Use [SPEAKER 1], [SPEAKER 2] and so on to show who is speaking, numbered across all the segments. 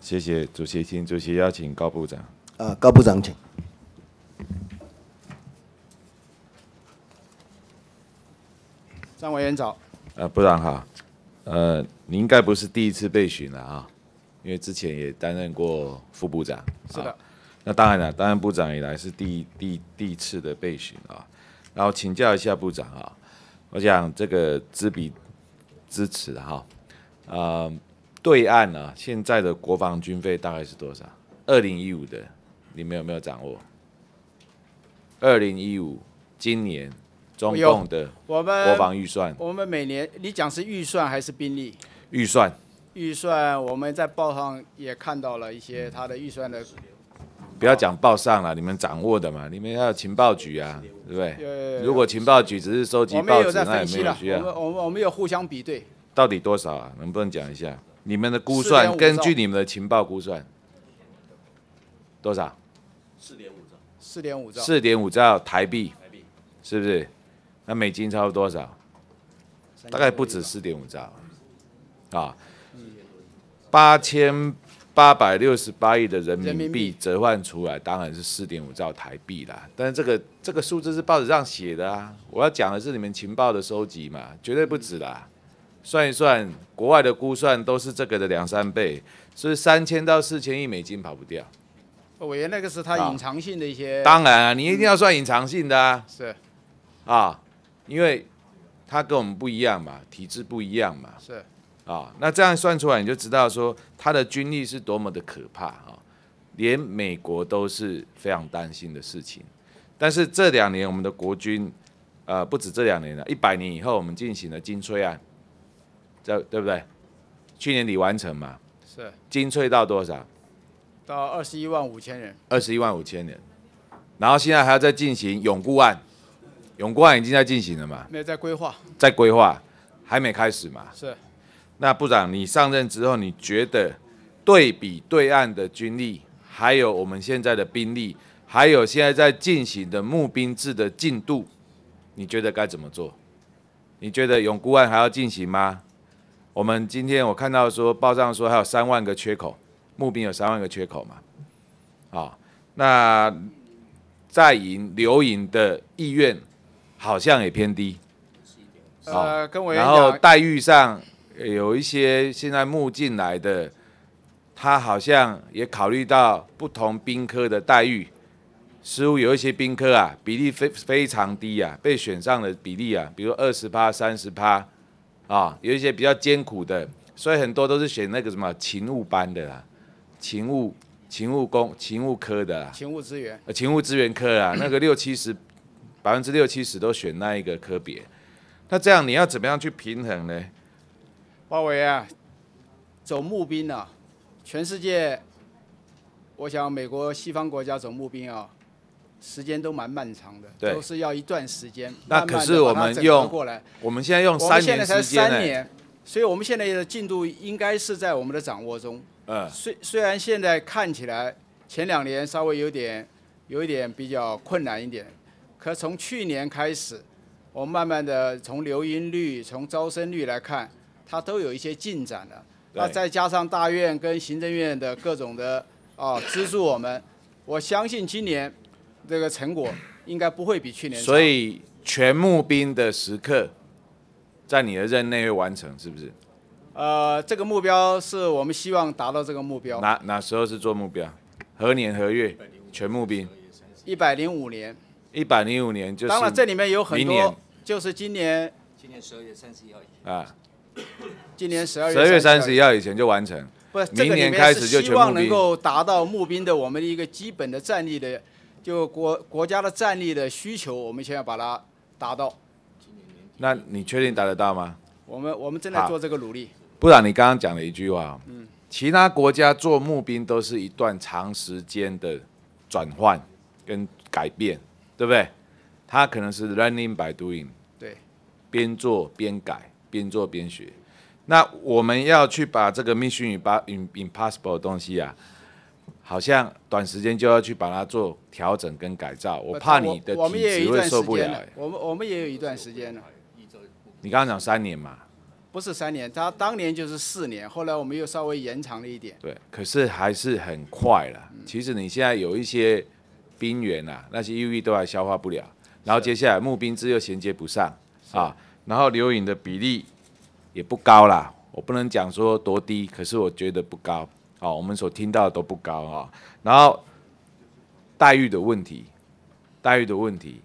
[SPEAKER 1] 谢谢主席，请主席邀请高部长。
[SPEAKER 2] 啊，高部长请。
[SPEAKER 3] 张委员早。
[SPEAKER 1] 呃，部长好。呃，你应该不是第一次被询了啊，因为之前也担任过副部长。
[SPEAKER 3] 是的。
[SPEAKER 1] 那当然了，担任部长以来是第第第一次的被询啊。然后请教一下部长啊，我想这个支笔支持哈，呃，对岸啊现在的国防军费大概是多少？二零一五的，你们有没有掌握？二零一五今年中共的
[SPEAKER 3] 我们
[SPEAKER 1] 国防预算，
[SPEAKER 3] 我们每年你讲是预算还是兵力？
[SPEAKER 1] 预算，
[SPEAKER 3] 预算我们在报上也看到了一些他的预算的。
[SPEAKER 1] 不要讲报上了，你们掌握的嘛，你们要情报局啊，对不对？如果情报局只是收集报纸，那也没有需要。
[SPEAKER 3] 我们我们我们有互相比对。
[SPEAKER 1] 到底多少啊？能不能讲一下？你们的估算，根据你们的情报估算。多少？
[SPEAKER 3] 四点五兆。四点五兆。
[SPEAKER 1] 四点五兆台币。台币。是不是？那美金差不多多少？大概不止四点五兆。啊。八千八百六十八亿的人民币折换出来，当然是四点五兆台币啦。但是这个这个数字是报纸上写的啊。我要讲的是你们情报的收集嘛，绝对不止啦。算一算，国外的估算都是这个的两三倍，所以三千到四千亿美金跑不掉。
[SPEAKER 3] 委员，那个是他隐藏性的一些。
[SPEAKER 1] 当然啊，你一定要算隐藏性的啊。
[SPEAKER 3] 是。
[SPEAKER 1] 啊，因为他跟我们不一样嘛，体制不一样嘛。
[SPEAKER 3] 是。
[SPEAKER 1] 啊，那这样算出来，你就知道说他的军力是多么的可怕啊！连美国都是非常担心的事情。但是这两年我们的国军，呃，不止这两年了，一百年以后我们进行了金催案，这对不对？去年底完成嘛。
[SPEAKER 3] 是。
[SPEAKER 1] 精粹到多少？
[SPEAKER 3] 到二十一万五千人，
[SPEAKER 1] 二十一万五千人，然后现在还要再进行永固案，永固案已经在进行了嘛？
[SPEAKER 3] 没有在规划，
[SPEAKER 1] 在规划，还没开始嘛？
[SPEAKER 3] 是。
[SPEAKER 1] 那部长，你上任之后，你觉得对比对岸的军力，还有我们现在的兵力，还有现在在进行的募兵制的进度，你觉得该怎么做？你觉得永固案还要进行吗？我们今天我看到说报上说还有三万个缺口。募兵有三万个缺口嘛？啊，那在营留营的意愿好像也偏低。
[SPEAKER 3] 呃，跟我
[SPEAKER 1] 然后待遇上有一些现在募进来的，他好像也考虑到不同兵科的待遇，似乎有一些兵科啊比例非非常低啊，被选上的比例啊，比如二十趴、三十趴啊，有一些比较艰苦的，所以很多都是选那个什么勤务班的啦。勤务勤务工勤务科的，
[SPEAKER 3] 勤务资源，
[SPEAKER 1] 呃，勤务资源科啊，那个六七十百分之六七十都选那一个科别，那这样你要怎么样去平衡呢？
[SPEAKER 3] 华为啊，走募兵啊，全世界，我想美国西方国家走募兵啊，时间都蛮漫长的，都是要一段时间。
[SPEAKER 1] 那可是我们用过来，我们现在用三年时
[SPEAKER 3] 间所以我们现在的进度应该是在我们的掌握中。
[SPEAKER 1] 嗯，
[SPEAKER 3] 虽虽然现在看起来前两年稍微有点有一点比较困难一点，可从去年开始，我们慢慢的从留音率、从招生率来看，它都有一些进展了。那再加上大院跟行政院的各种的啊资助我们，我相信今年这个成果应该不会比去年。
[SPEAKER 1] 所以全募兵的时刻，在你的任内会完成，是不是？
[SPEAKER 3] 呃，这个目标是我们希望达到这个目标。
[SPEAKER 1] 哪哪时候是做目标？何年何月？全募兵。
[SPEAKER 3] 一百零五年。
[SPEAKER 1] 一百零五年就是。
[SPEAKER 3] 当然，这里面有很多，就是今年。
[SPEAKER 4] 今年十二月三十一号以前。
[SPEAKER 1] 啊。
[SPEAKER 3] 今年十二月。
[SPEAKER 1] 十二月三十一号以前就完成。
[SPEAKER 3] 不，
[SPEAKER 1] 明年开始就
[SPEAKER 3] 希望能够达到募兵的我们的一个基本的战力的，就国国家的战力的需求，我们先要把它达到。
[SPEAKER 1] 那你确定达得到吗？
[SPEAKER 3] 我们我们正在做这个努力。
[SPEAKER 1] 部长，你刚刚讲了一句话，嗯，其他国家做募兵都是一段长时间的转换跟改变，对不对？他可能是 learning by doing，
[SPEAKER 3] 对，
[SPEAKER 1] 边做边改，边做边学。那我们要去把这个 mission impossible 的东西啊，好像短时间就要去把它做调整跟改造，我怕你的体质会受不了。
[SPEAKER 3] 我们我们也有一段时间了。
[SPEAKER 1] 你刚刚讲三年嘛？
[SPEAKER 3] 不是三年，他当年就是四年，后来我们又稍微延长了一点。
[SPEAKER 1] 对，可是还是很快了。其实你现在有一些兵源啊，那些 UV 都还消化不了，然后接下来募兵制又衔接不上啊，然后留影的比例也不高啦。我不能讲说多低，可是我觉得不高。哦，我们所听到的都不高啊。然后待遇的问题，待遇的问题，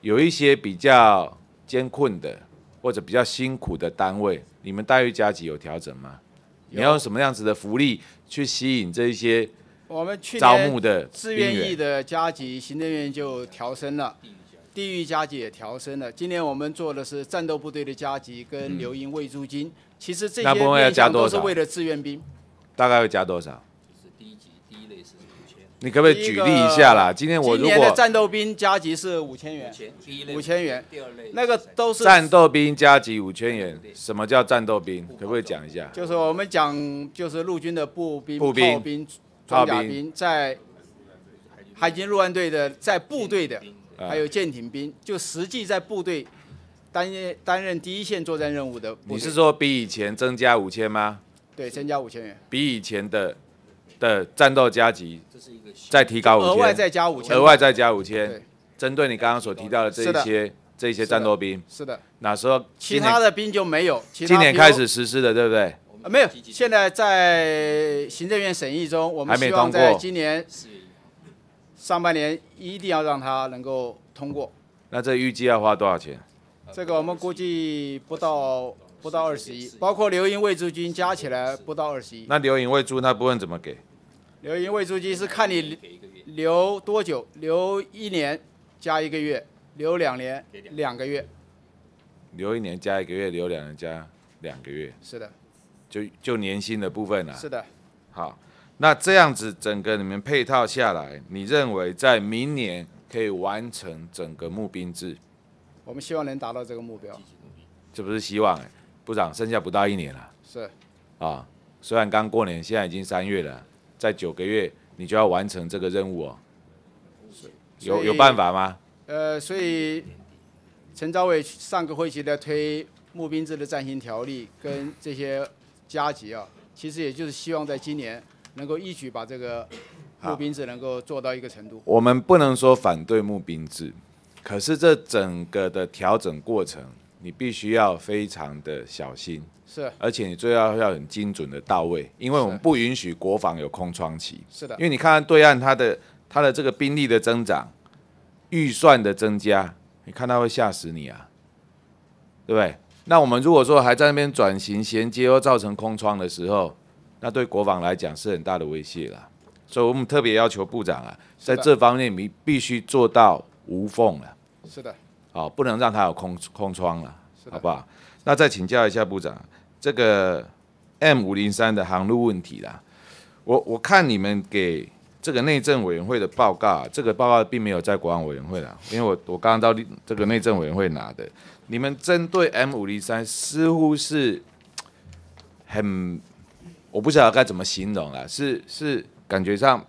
[SPEAKER 1] 有一些比较艰困的或者比较辛苦的单位，你们待遇加级有调整吗？你要用什么样子的福利去吸引这一些
[SPEAKER 3] 我们去
[SPEAKER 1] 招募的
[SPEAKER 3] 自？愿役的加级，行政院就调升了，地域加级也调升了。今年我们做的是战斗部队的加级跟留营未租金，其实这些
[SPEAKER 1] 嗯那部分要
[SPEAKER 3] 面向
[SPEAKER 1] 加多少
[SPEAKER 3] 都是为了志愿兵。
[SPEAKER 1] 大概会加多少？
[SPEAKER 2] 是第一级第一类是五千，
[SPEAKER 1] 你可不可以举例一下啦？今天我如果
[SPEAKER 3] 年的战斗兵加级是五千元
[SPEAKER 2] 五，千第一类
[SPEAKER 3] 五千元，
[SPEAKER 2] 第二类
[SPEAKER 3] 那个都是
[SPEAKER 1] 战斗兵加级五千元，什么叫战斗兵？可不可以讲一下？
[SPEAKER 3] 就是我们讲就是陆军的步兵、
[SPEAKER 1] 步兵
[SPEAKER 3] 炮兵、装甲
[SPEAKER 1] 炮兵
[SPEAKER 3] 兵，在海军陆战队的在部队的，
[SPEAKER 1] 啊
[SPEAKER 3] 还有舰艇兵，就实际在部队担任担任第一线作战任务的部队。
[SPEAKER 1] 你是说比以前增加五千吗？
[SPEAKER 3] 对增加五千元，
[SPEAKER 1] 比以前的的战斗加级
[SPEAKER 2] 这是一个
[SPEAKER 1] 再提高五千，
[SPEAKER 3] 额外再加五千，
[SPEAKER 1] 额外再加五千，针对你刚刚所提到的这一些这一些战斗兵，
[SPEAKER 3] 是的，
[SPEAKER 1] 哪时候？
[SPEAKER 3] 其他的兵就没有。
[SPEAKER 1] 今年开始实施的，对不对？
[SPEAKER 3] 没有，现在在行政院审议中，我们
[SPEAKER 1] 还没
[SPEAKER 3] 希望在今年上半年一定要让它能够通过。
[SPEAKER 1] 那这预计要花多少钱？
[SPEAKER 3] 这个我们估计不到不到二十一，包括留营未租金加起来不到二十一。
[SPEAKER 1] 那留营未租那部分怎么给？
[SPEAKER 3] 留营未租金是看你留多久，留一年加一个月，留两年两个月。
[SPEAKER 1] 留一年加一个月，留两年加两个月，
[SPEAKER 3] 是的，
[SPEAKER 1] 就就年薪的部分啊。
[SPEAKER 3] 是的，
[SPEAKER 1] 好，那这样子整个你们配套下来，你认为在明年可以完成整个募兵制？
[SPEAKER 3] 我们希望能达到这个目标。
[SPEAKER 1] 这不是希望哎、部长剩下不到一年了
[SPEAKER 3] 是，
[SPEAKER 1] 啊！虽然刚过年，现在已经三月了，在九个月你就要完成这个任务哦。有有办法吗？
[SPEAKER 3] 呃，所以陈昭伟上个会期在推募兵制的暂行条例跟这些加急啊，其实也就是希望在今年能够一举把这个募兵制能够做到一个程度。
[SPEAKER 1] 我们不能说反对募兵制，可是这整个的调整过程，你必须要非常的小心，
[SPEAKER 3] 是
[SPEAKER 1] 而且你最要要很精准的到位，因为我们不允许国防有空窗期。
[SPEAKER 3] 是的
[SPEAKER 1] 因，为你看看对岸它的它的这个兵力的增长，预算的增加，你看它会吓死你啊，对不对？那我们如果说还在那边转型衔接又造成空窗的时候，那对国防来讲是很大的威胁了。所以我们特别要求部长啊，在这方面你必须做到无缝了，
[SPEAKER 3] 是的，
[SPEAKER 1] 好，不能让它有空空窗了，好不好？那再请教一下部长，这个 M 五零三的航路问题啦，我我看你们给这个内政委员会的报告啊，这个报告并没有在国安委员会啦，因为我我刚刚到这个内政委员会拿的，你们针对 M 五零三似乎是很，我不晓得该怎么形容啦，是是感觉上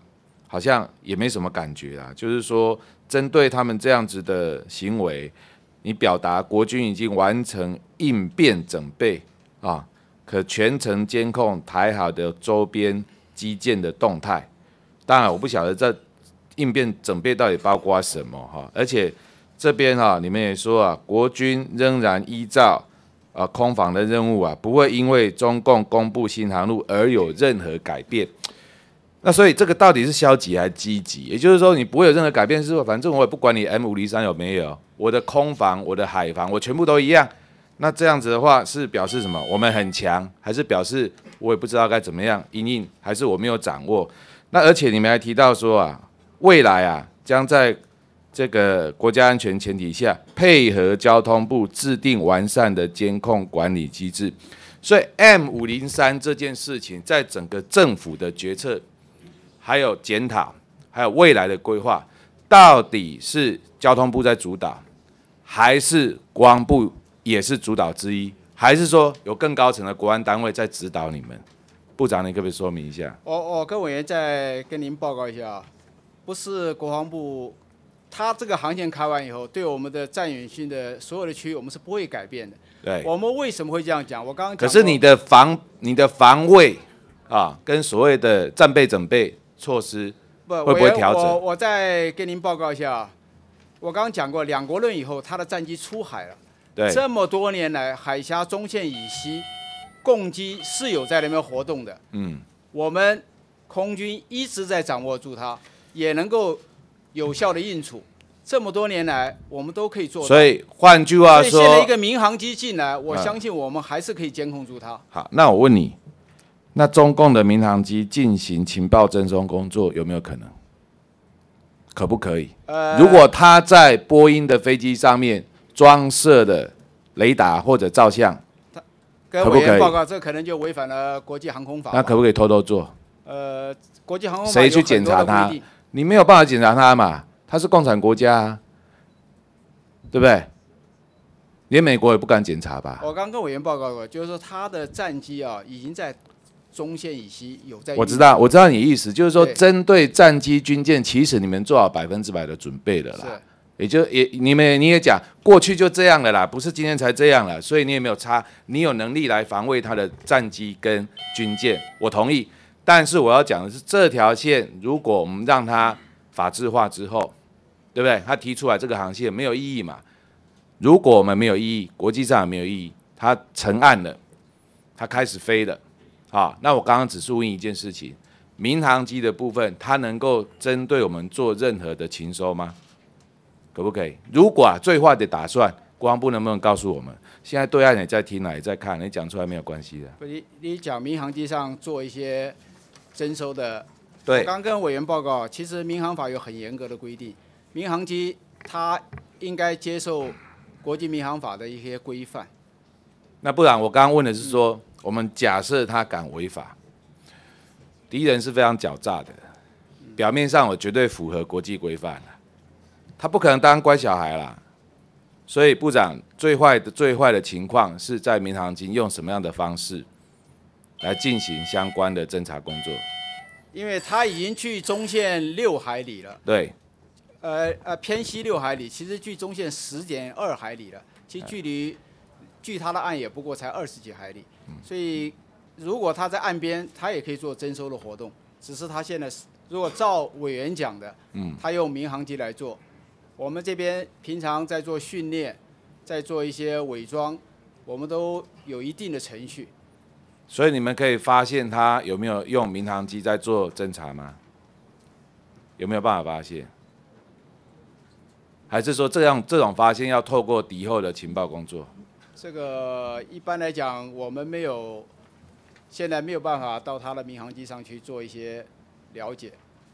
[SPEAKER 1] 好像也没什么感觉啦，就是说针对他们这样子的行为，你表达国军已经完成应变准备啊，可全程监控台海的周边基建的动态。当然，我不晓得这应变准备到底包括什么哈，而且这边哈，你们也说啊，国军仍然依照啊空防的任务啊，不会因为中共公布新航路而有任何改变。那所以这个到底是消极还是积极？也就是说，你不会有任何改变，是吧？反正我也不管你 M 五零三有没有，我的空防、我的海防，我全部都一样。那这样子的话，是表示什么？我们很强，还是表示我也不知道该怎么样应应，还是我没有掌握？那而且你们还提到说啊，未来啊将在这个国家安全前提下，配合交通部制定完善的监控管理机制。所以 M 五零三这件事情，在整个政府的决策、还有检讨、还有未来的规划，到底是交通部在主导，还是国防部也是主导之一，还是说有更高层的国安单位在指导你们？部长，你可不可以说明一下？
[SPEAKER 3] 我我跟委员再跟您报告一下啊，不是国防部他这个航线开完以后，对我们的战远性的所有的区域，我们是不会改变的。
[SPEAKER 1] 对。
[SPEAKER 3] 我们为什么会这样讲？我刚刚
[SPEAKER 1] 可是你的防你的防卫啊，跟所谓的战备准备措施
[SPEAKER 3] 不
[SPEAKER 1] 会不会调整？
[SPEAKER 3] 我我再跟您报告一下，我刚刚讲过两国论以后，他的战机出海了。
[SPEAKER 1] 对。
[SPEAKER 3] 这么多年来，海峡中线以西，共机是有在那边活动的。嗯。我们空军一直在掌握住它，也能够。有效的应处，这么多年来我们都可以做到。
[SPEAKER 1] 所以换句话说，
[SPEAKER 3] 现在一个民航机进来，我相信我们还是可以监控住它。
[SPEAKER 1] 好，那我问你，那中共的民航机进行情报侦收工作有没有可能？可不可以？呃，如果他在波音的飞机上面装设的雷达或者照相，
[SPEAKER 3] 可不可以报告，这可能就违反了国际航空法。
[SPEAKER 1] 那可不可以偷偷做？
[SPEAKER 3] 呃，国际航空法
[SPEAKER 1] 谁去检查他？你没有办法检查他嘛？他是共产国家，对不对？连美国也不敢检查吧？
[SPEAKER 3] 我刚跟委员报告过，就是说他的战机啊，已经在中线以西有在。
[SPEAKER 1] 我知道，我知道你意思，就是说针对战机军舰，其实你们做好百分之百的准备了啦。也就也你们你也讲，过去就这样了啦，不是今天才这样了，所以你也没有差，你有能力来防卫他的战机跟军舰，我同意。但是我要讲的是，这条线如果我们让它法制化之后，对不对？他提出来这个航线没有意义嘛？如果我们没有意义，国际上也没有意义，它成案了，它开始飞了，啊，那我刚刚只是问一件事情：民航机的部分，它能够针对我们做任何的勤收吗？可不可以？如果啊，最坏的打算，国防部能不能告诉我们？现在对岸也在听了，也在看，你讲出来没有关系的。
[SPEAKER 3] 不，你你讲民航机上做一些。征收的，
[SPEAKER 1] 对，
[SPEAKER 3] 刚跟委员报告，其实民航法有很严格的规定，民航机它应该接受国际民航法的一些规范。
[SPEAKER 1] 那不然，我刚刚问的是说，我们假设他敢违法，敌人是非常狡诈的，表面上我绝对符合国际规范他不可能当乖小孩啦。所以部长，最坏的最坏的情况是在民航机用什么样的方式？来进行相关的侦查工作，
[SPEAKER 3] 因为他已经去中线六海里了。
[SPEAKER 1] 对，
[SPEAKER 3] 呃呃，偏西六海里，其实距中线十点二海里了。其实距离距他的岸也不过才二十几海里，所以如果他在岸边，他也可以做征收的活动。只是他现在是，如果照委员讲的，嗯，他用民航机来做，我们这边平常在做训练，在做一些伪装，我们都有一定的程序。
[SPEAKER 1] 所以你们可以发现他有没有用民航机在做侦查吗？有没有办法发现？还是说这样这种发现要透过敌后的情报工作？
[SPEAKER 3] 这个一般来讲，我们没有，现在没有办法到他的民航机上去做一些了解。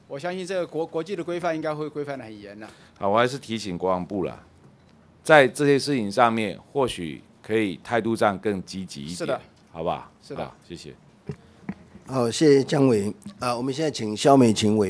[SPEAKER 3] 我相信这个国国际的规范应该会规范的很严的。
[SPEAKER 1] 好，我还是提醒国防部了，在这些事情上面，或许可以态度上更积极一点。
[SPEAKER 3] 是的。
[SPEAKER 1] 好吧，
[SPEAKER 3] 是的，
[SPEAKER 1] 谢谢。
[SPEAKER 4] 好，谢谢姜伟。啊，我们现在请肖美琴委。